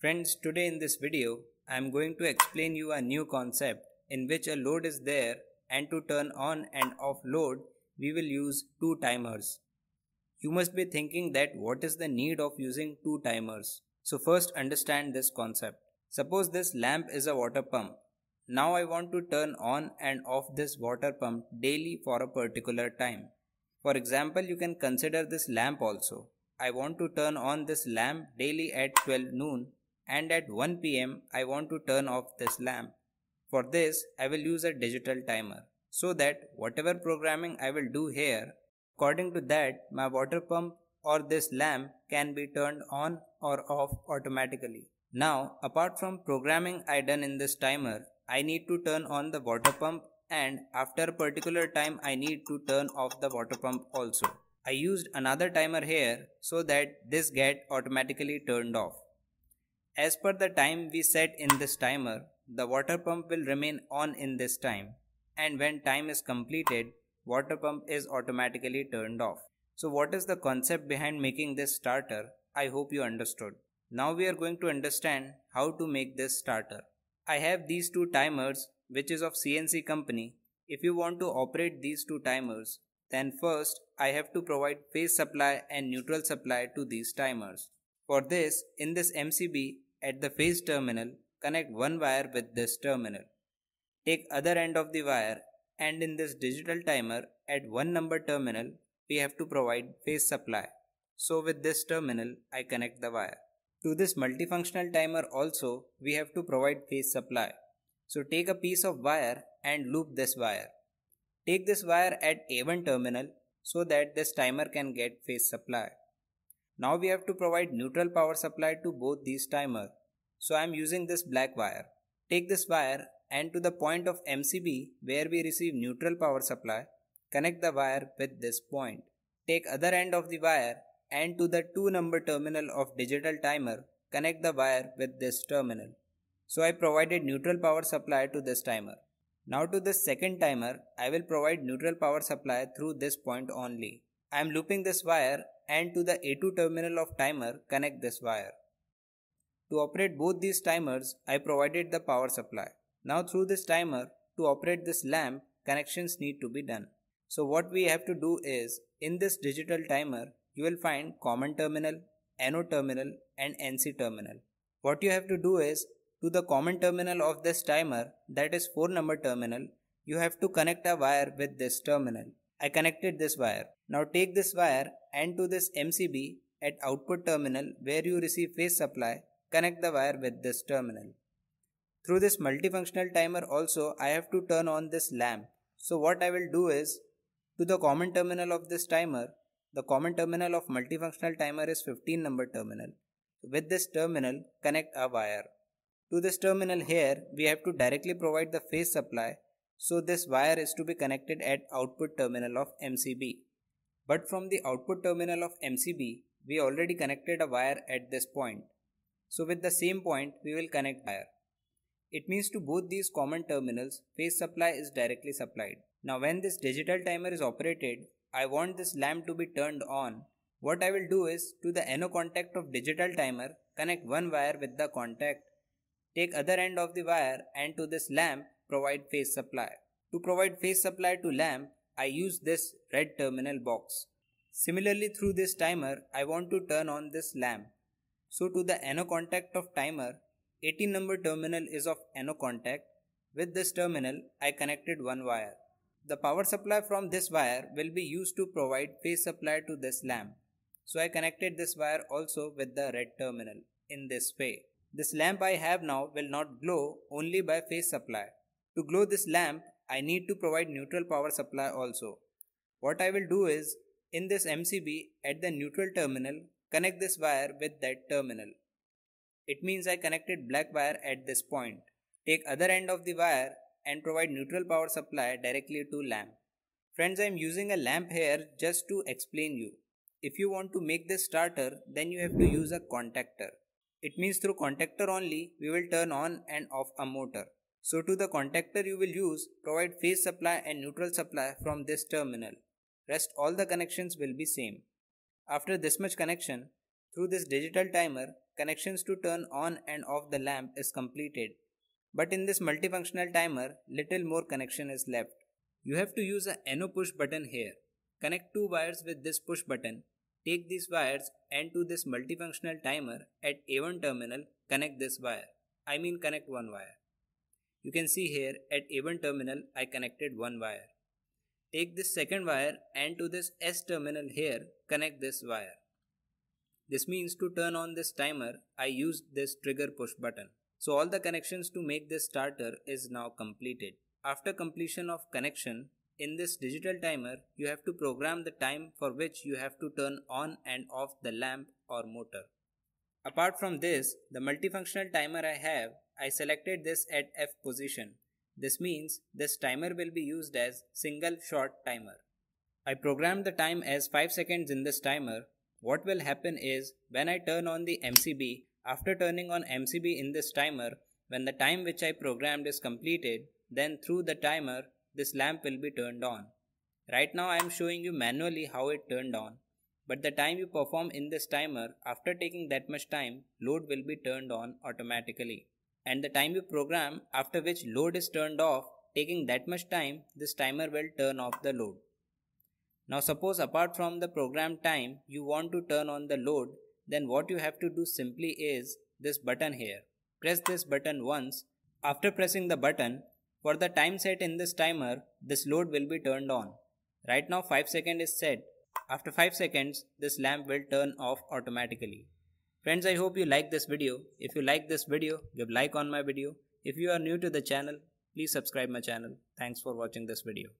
Friends, today in this video, I am going to explain you a new concept in which a load is there and to turn on and off load, we will use two timers. You must be thinking that what is the need of using two timers. So first understand this concept. Suppose this lamp is a water pump. Now I want to turn on and off this water pump daily for a particular time. For example, you can consider this lamp also. I want to turn on this lamp daily at 12 noon and at 1 pm I want to turn off this lamp. For this, I will use a digital timer so that whatever programming I will do here, according to that, my water pump or this lamp can be turned on or off automatically. Now, apart from programming I done in this timer, I need to turn on the water pump and after a particular time I need to turn off the water pump also. I used another timer here so that this get automatically turned off. As per the time we set in this timer, the water pump will remain on in this time and when time is completed, water pump is automatically turned off. So what is the concept behind making this starter? I hope you understood. Now we are going to understand how to make this starter. I have these two timers which is of CNC company. If you want to operate these two timers, then first I have to provide phase supply and neutral supply to these timers. For this, in this MCB at the phase terminal, connect one wire with this terminal. Take other end of the wire and in this digital timer at one number terminal, we have to provide phase supply. So with this terminal, I connect the wire. To this multifunctional timer also, we have to provide phase supply. So take a piece of wire and loop this wire. Take this wire at A1 terminal so that this timer can get phase supply. Now we have to provide neutral power supply to both these timer. So I am using this black wire. Take this wire and to the point of MCB where we receive neutral power supply, connect the wire with this point. Take other end of the wire and to the 2 number terminal of digital timer connect the wire with this terminal. So I provided neutral power supply to this timer. Now to this second timer, I will provide neutral power supply through this point only. I am looping this wire and to the A2 terminal of timer connect this wire. To operate both these timers, I provided the power supply. Now through this timer, to operate this lamp, connections need to be done. So what we have to do is, in this digital timer, you will find common terminal, NO terminal and NC terminal. What you have to do is to the common terminal of this timer that is 4 number terminal you have to connect a wire with this terminal. I connected this wire. Now take this wire and to this MCB at output terminal where you receive phase supply connect the wire with this terminal. Through this multifunctional timer also I have to turn on this lamp. So what I will do is to the common terminal of this timer the common terminal of multifunctional timer is 15 number terminal. With this terminal, connect a wire. To this terminal here, we have to directly provide the phase supply, so this wire is to be connected at output terminal of MCB. But from the output terminal of MCB, we already connected a wire at this point. So with the same point, we will connect wire. It means to both these common terminals, phase supply is directly supplied. Now when this digital timer is operated, I want this lamp to be turned on, what I will do is to the NO contact of digital timer, connect one wire with the contact, take other end of the wire and to this lamp provide phase supply. To provide phase supply to lamp, I use this red terminal box. Similarly through this timer, I want to turn on this lamp. So to the NO contact of timer, 18 number terminal is of NO contact. With this terminal, I connected one wire. The power supply from this wire will be used to provide phase supply to this lamp. So I connected this wire also with the red terminal in this way. This lamp I have now will not glow only by phase supply. To glow this lamp, I need to provide neutral power supply also. What I will do is, in this MCB at the neutral terminal, connect this wire with that terminal. It means I connected black wire at this point. Take other end of the wire and provide neutral power supply directly to lamp. Friends, I am using a lamp here just to explain you. If you want to make this starter, then you have to use a contactor. It means through contactor only, we will turn on and off a motor. So to the contactor you will use, provide phase supply and neutral supply from this terminal. Rest all the connections will be same. After this much connection, through this digital timer, connections to turn on and off the lamp is completed. But in this multifunctional timer, little more connection is left. You have to use a NO push button here. Connect two wires with this push button. Take these wires and to this multifunctional timer at A1 terminal connect this wire. I mean connect one wire. You can see here at A1 terminal I connected one wire. Take this second wire and to this S terminal here connect this wire. This means to turn on this timer I used this trigger push button. So all the connections to make this starter is now completed. After completion of connection, in this digital timer, you have to program the time for which you have to turn on and off the lamp or motor. Apart from this, the multifunctional timer I have, I selected this at F position. This means this timer will be used as single shot timer. I programmed the time as 5 seconds in this timer. What will happen is when I turn on the MCB, after turning on MCB in this timer, when the time which I programmed is completed, then through the timer this lamp will be turned on. Right now I am showing you manually how it turned on. But the time you perform in this timer, after taking that much time, load will be turned on automatically. And the time you program after which load is turned off, taking that much time, this timer will turn off the load. Now suppose apart from the program time, you want to turn on the load, then what you have to do simply is this button here. Press this button once. After pressing the button, for the time set in this timer, this load will be turned on. Right now 5 seconds is set. After 5 seconds, this lamp will turn off automatically. Friends, I hope you like this video. If you like this video, give like on my video. If you are new to the channel, please subscribe my channel. Thanks for watching this video.